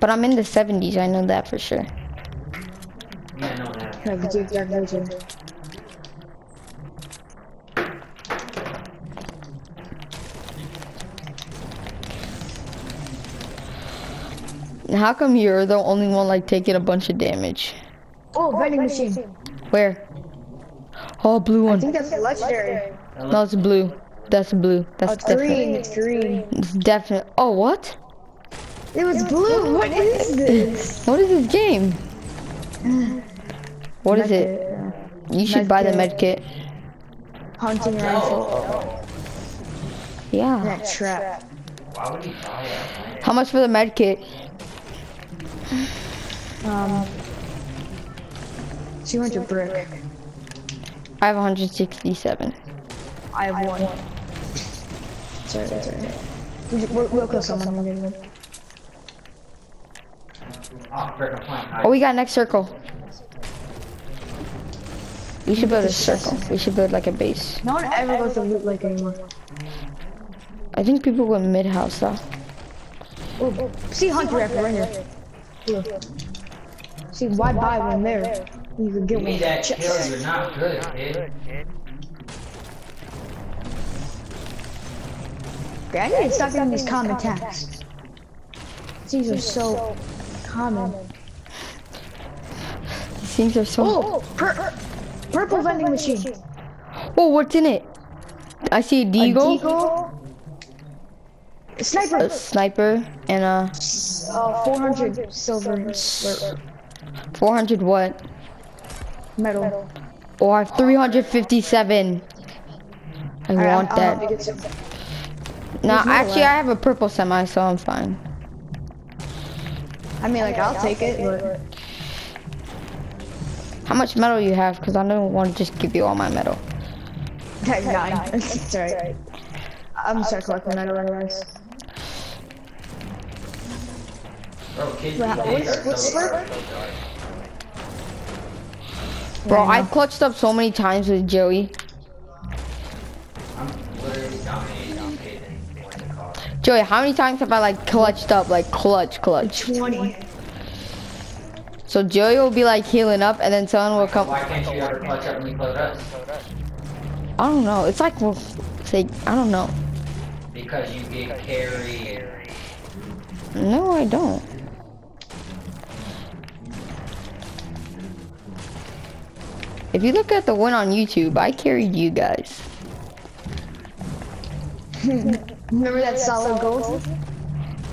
But I'm in the 70s, I know that for sure. Yeah, I know that. Yeah, the Duke Dark Vision. How come you're the only one like taking a bunch of damage? Oh, vending machine. Where? Oh, blue one. I think that's legendary. No, it's blue. That's blue. Oh, That's it's green. definitely. It's green. It's definite. Oh, what? It was blue. What is this? What is this game? What is it? Medkit, You should buy the Medkit. med kit. Hunting rifle. Yeah. That trap. Why would he buy it? How much for the med kit? Um. 200 brick. I have 167. I have one. Sorry, sorry. We- We'll, we'll kill someone. We'll get it. Oh, frick, I'm playing. We got next circle. We should build a circle. We should build like a base. No one ever goes to loot like anymore. I think people go mid house though. Oh, oh, see hunter rifle right here. Look. See, why buy one there? You could get Give one. me that chest. kill, you're not good, kid. Okay, I need to stop getting these common attacks. These are so common. These things are so. Oh, pur purple vending machine. Oh, what's in it? I see a A deagle, deagle. A sniper. a sniper, and a Uh, 400 silver 400 what? metal. Oh, I have 357. I want I'll that. you get some. No, actually. I have a purple semi, so I'm fine. I mean, like, I'll take it, but How much metal you have? Because I don't want to just give you all my metal. that's nine. it's alright. I'm gonna start collecting metal anyways. Bro, kids Well, these what's- days are what's so slurp? dark, so dark. Bro, I I clutched up so many times with Joey. Joey, how many times have I like clutched up, like clutch, clutch? 20. So Joey will be like healing up, and then someone will come. Why can't you ever clutch up and reload us? I don't know. It's like, well, say, I don't know. Because you get carried. No, I don't. If you look at the one on YouTube, I carried you guys. Remember that solid gold?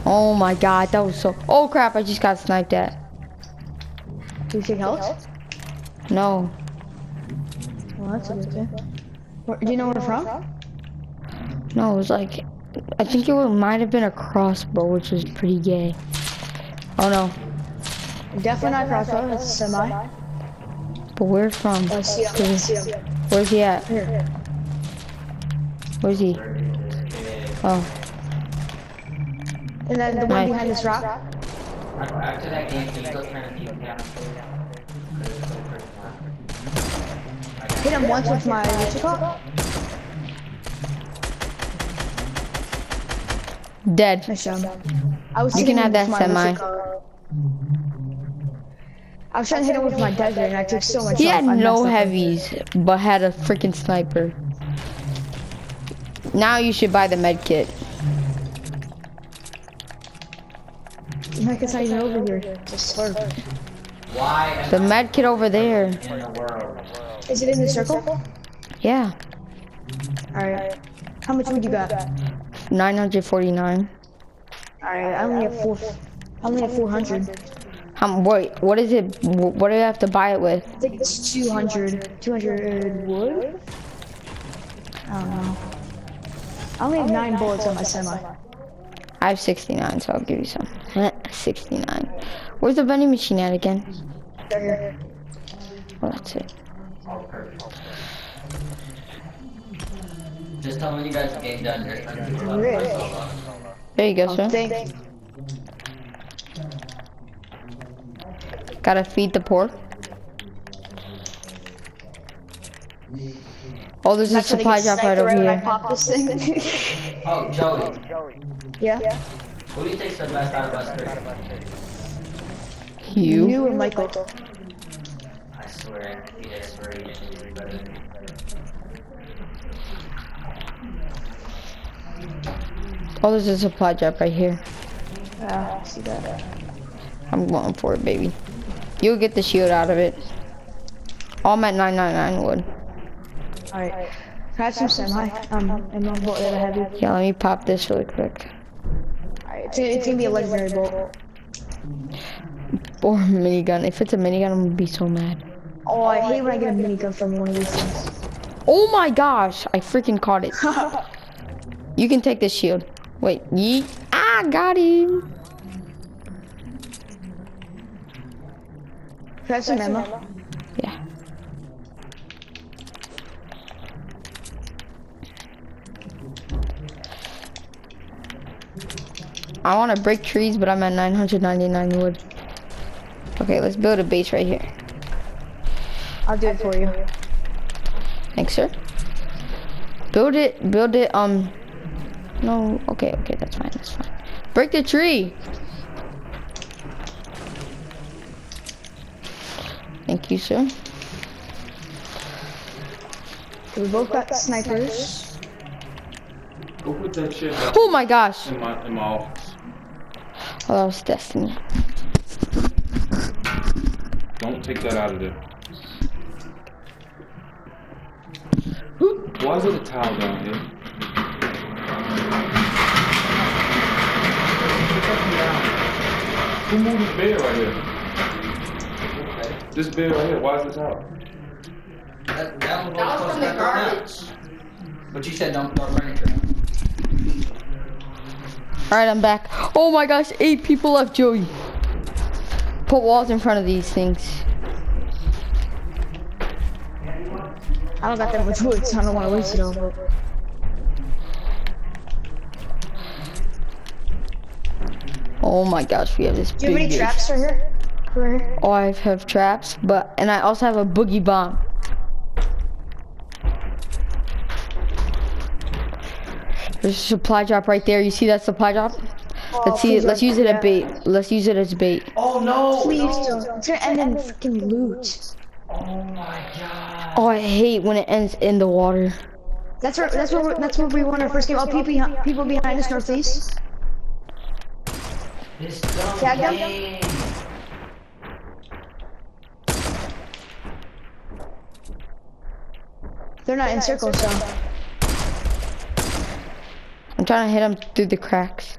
Oh my god, that was so. Oh crap, I just got sniped at. Do you take health? No. Well, that's a good thing. Where, do you know where from? No, it was like. I think it might have been a crossbow, which was pretty gay. Oh no. Definitely not crossbow, it's a semi. But where from? Oh, see him, see him. Where's he at? Here. Where's he? Oh. And then the one behind this rock. After that game, go turn the down? Hit him once with my, what's it called? Dead. Nice job. I was You can have that semi. I was trying to hit him with my desert and I took so much He had no heavies, but had a freaking sniper. Now you should buy the med kit. Like it's not even over here. Slurp. Why The med kit over there. The? Is it in the circle? Yeah. Alright. How much wood you got? 949. Alright, I only have four. I only have 400. How, wait, what is it? What do I have to buy it with? I think it's 200. 200 wood? I don't know. I only have nine bullets on my semi. I have 69, so I'll give you some. 69. Where's the vending machine at again? They're. Oh, that's it. Oh. Just tell me you guys game done. Just let me know. Really? There you go, oh, sir. Thank Gotta feed the poor. Oh, there's a Not trying to supply drop right over when I here. pop this thing. Oh, Joey. Oh, yeah. Who do you think's the best out of us three? You? You and Michael. I swear, he I swear he is better than me. Oh, there's a supply drop right here. Yeah, I see that. I'm going for it, baby. You'll get the shield out of it. Oh, I'm at 999 wood. Alright. Can some semi? Um, and one bolt that I have. Yeah, let me pop this really quick. Alright, it's, it's gonna be a legendary bolt. Or a minigun. If it's a minigun, I'm gonna be so mad. Oh, I hate when I get a minigun from one of these things. Oh my gosh, I freaking caught it. You can take this shield. Wait, yeet. Ah, got him. Can I have some ammo? I want to break trees, but I'm at 999 wood. Okay, let's build a base right here. I'll do it for you. Thanks, sir. Build it, build it, um, no, okay, okay, that's fine, that's fine. Break the tree. Thank you, sir. We both got snipers. Go put that shit back Oh my gosh. in my in my office. Oh, that was destiny. Don't take that out of there. Why is there a towel down here? Who moved this bed right here? This bed right here, why is this out? That, that one was supposed to be garbage. But you said don't throw furniture. Alright, I'm back. Oh my gosh, eight people left, Joey. Put walls in front of these things. I don't got that much wood, so I don't want to waste it all. Oh my gosh, we have this Do you have any traps right here? Right here? Oh, I have traps, but, and I also have a boogie bomb. There's a supply drop right there. You see that supply drop? Oh, Let's see it. Let's use it do as bait. Let's use it as bait. Oh no! Please no. don't. It's gonna end in freaking loot. Oh my god. Oh, I hate when it ends in the water. That's where. That's where. We're, that's where we won our first game. Oh, people behind, people behind us northeast. This dumb Tag them? They're not in circles, so. I'm trying to hit him through the cracks.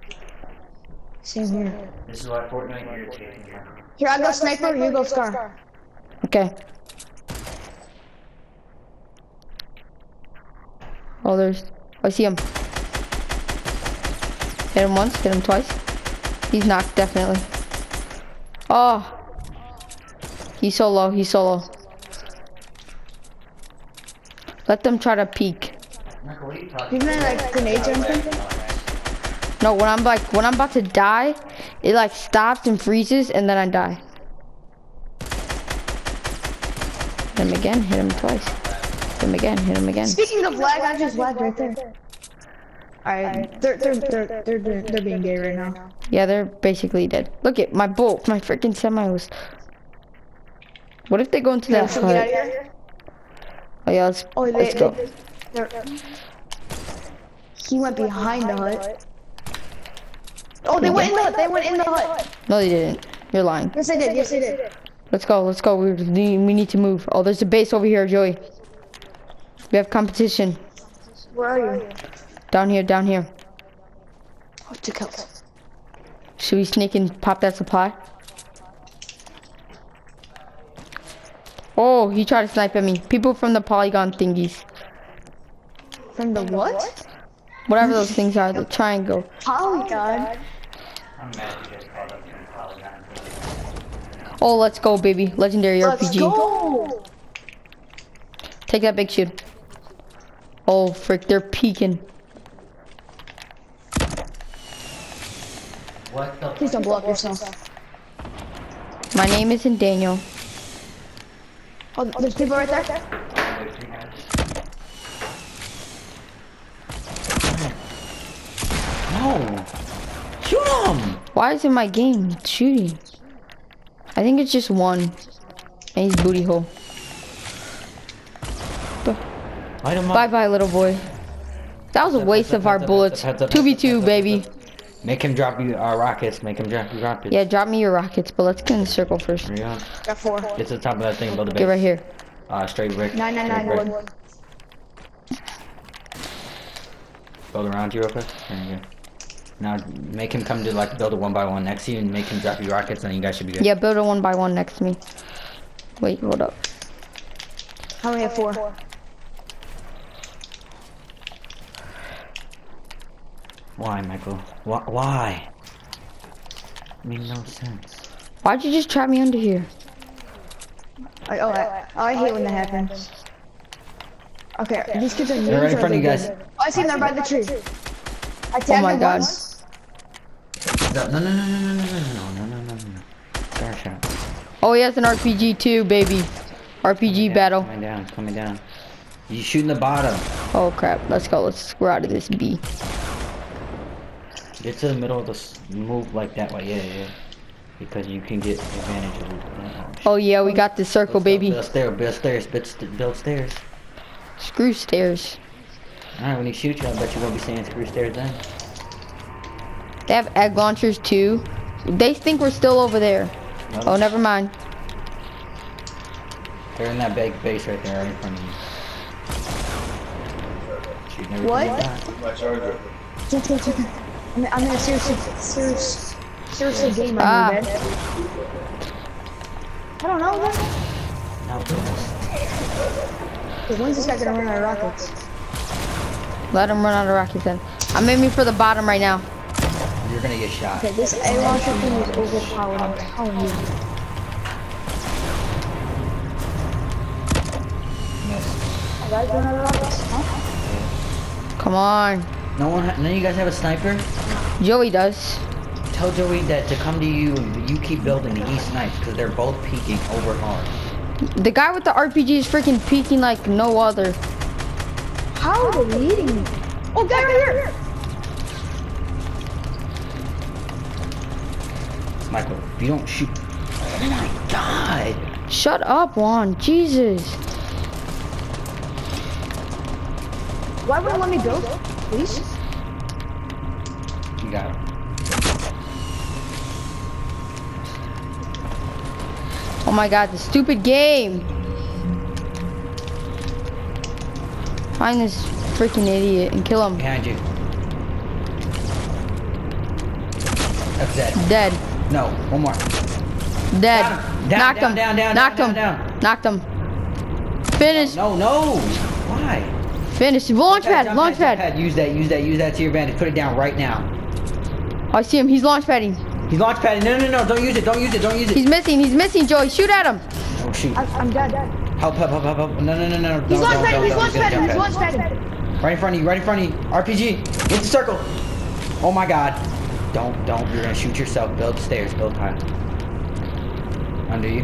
Same here. This is why Fortnite irritating me. Here, I go sniper. You go scar. Okay. Oh, there's. I see him. Hit him once. Hit him twice. He's knocked, definitely. Oh. He's so low. He's so low. Let them try to peek. Michael, what are you talking You've like grenades or anything? No, when I'm like, when I'm about to die, it like stops and freezes, and then I die. Hit him again. Hit him twice. Hit him again. Hit him again. Speaking of lag, I just lagged right there. Alright, they're, they're, they're, they're, they're, they're being gay right now. Yeah, they're basically dead. Look at my bolt, my freaking semi was. What if they go into Yeah, that should we get out of hut? Oh yeah, let's, Oh, they, let's go. they, they're, he went behind the hut. Oh, they went in the hut. They went in the hut. No, they didn't. You're lying. Yes, they did. Yes, they did. Let's go. Let's go. We need, we need to move. Oh, there's a base over here, Joey. We have competition Where are you? down here. Down here. Oh, to kill. Should we sneak and pop that supply? Oh, he tried to snipe at me. People from the polygon thingies. From the what? Whatever those things are, the triangle. Polygon. I'm mad you just called up from Polygon. Oh, let's go, baby. Legendary Let's RPG. go. Take that big shield. Oh, frick, they're peeking. What the Please don't blow up yourself. My name isn't Daniel. Oh, there's people right there. No! Shoot him! Why is it my game shooting? I think it's just one. And he's booty hole. Light him up. Bye bye, little boy. That was a waste of our bullets. heads up, heads up, 2v2, baby. Make him drop you uh, rockets. Make him drop you rockets. Yeah, drop me your rockets, but let's get in the circle first. There you go. Got four. Get to the top of that thing. Build a base. Get right here. Uh, straight brick. Nine nine straight nine Build around you real quick. There you go. Now make him come to like build a one by one next to you and make him drop you rockets and you guys should be good. Yeah, build a one by one next to me. Wait, hold up. I only have four. Why, Michael? Why? Why? Made no sense. Why'd you just trap me under here? I, oh, I, I hate when that happens. Okay, these kids are new. They're right in front of you guys. Oh, I see them. They're by the tree. I oh tagged Oh my them God. once. No, no, no, no, no, no, no, no, no, no, no, no. Star shot. Oh, he has an RPG too, baby. RPG Yeah, battle. Coming down, coming down. You shooting the bottom. Oh crap, let's go. Let's we're out of this B. Get to the middle of the move like that way. Yeah, yeah. Because you can get advantage of it. Oh, Oh yeah, we got the circle, baby. Build stairs, build stairs, build, st- build stairs. Screw stairs. Alright, when he shoots you, I bet you're gonna be saying screw stairs then. They have egg launchers too. They think we're still over there. Oh, never mind. They're in that big base right there, right in front of you. Shooting What? you got. My charger. I'm, I'm gonna seriously, seriously, seriously game Ah. on you. I don't know, man. Now this. Okay, when's this guy gonna run out of rockets? Let him run out of rockets then. I'm aiming for the bottom right now. You're gonna get shot. Okay, this A launcher thing is overpowered. I'm telling you. Miss. I gotta run out of rockets. Huh? Come on. No one, ha- none of you guys have a sniper? Joey does. Tell Joey that to come to you, you keep building the east snipes, because they're both peeking over hard. The guy with the RPG is freaking peeking like no other. How are they leading me? Oh, guy right here! If you don't shoot. Oh my god! Shut up, Juan. Jesus. Why would it let me go? Please? You got him. Oh my god, the stupid game. Find this freaking idiot and kill him. Behind you. That's dead. Dead. No, one more. Dead. Got him. Down, Knocked down, him. down, down, Knocked down, him. down, Knocked him. Finish. No, no! Why? Finish. Launch pad. Launch jump pad. Use that, use that, use that to your advantage. Put it down right now. I see him. He's launch padding. He's launch padding. No, no, no, don't use it, don't use it, don't use it. He's missing. He's missing, Joey. Shoot at him. Oh, shoot. I, I'm dead. Help, help, help, help, help. No, no, no, no. He's no, launch padding, he's launch padding, he's launch padding. Right in front of you, right in front of you. RPG. Hit the circle. Oh my god. Don't, don't. You're gonna shoot yourself. Build stairs. Build high. Under you.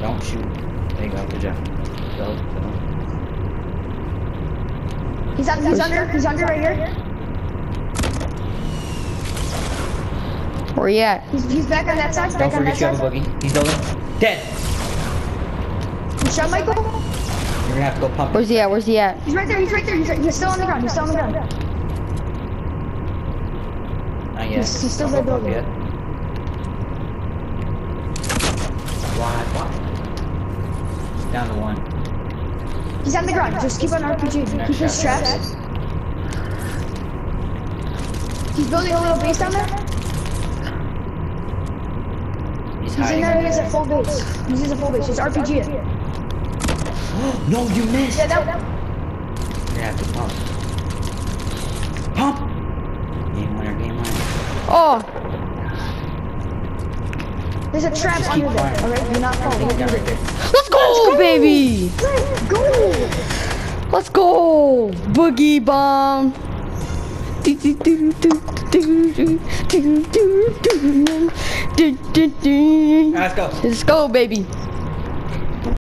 Don't shoot. There you go. Good job. Build, build. He's, un he's under, he's under right here. Where he at? He's, he's back on that side, Don't back on that forget you have a boogie. He's building. Dead. You shot Michael? You're gonna have to go pump. Where's he at? Where's he at? He's right there, he's right there, he's, right, he's still on the ground, he's still on the ground. Not yet. He's- he's still Don't building. yet. Why? Why? Down to one. He's on the ground, just keep on RPG, Next keep his traps. He's building a little base down there. He's He's in there, he has a full base. He has a full base, he's RPG it. no, you missed. Yeah, that, that, You're gonna have to pump. Pump! Oh, there's a trap Just keep under there, alright? You're not falling. Yeah, right there. let's go, baby. Let's go! Let's go. Boogie bomb. Let's go. Let's go, baby.